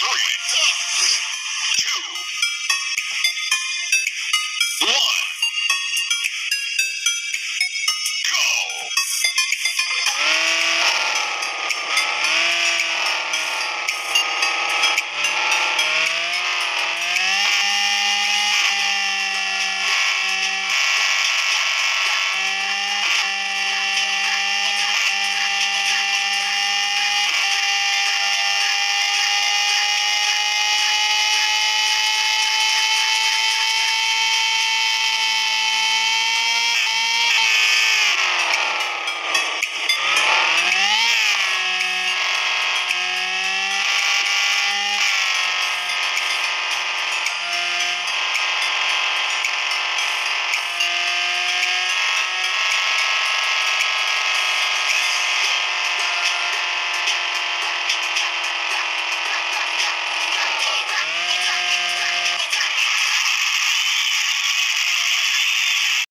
three, two, one.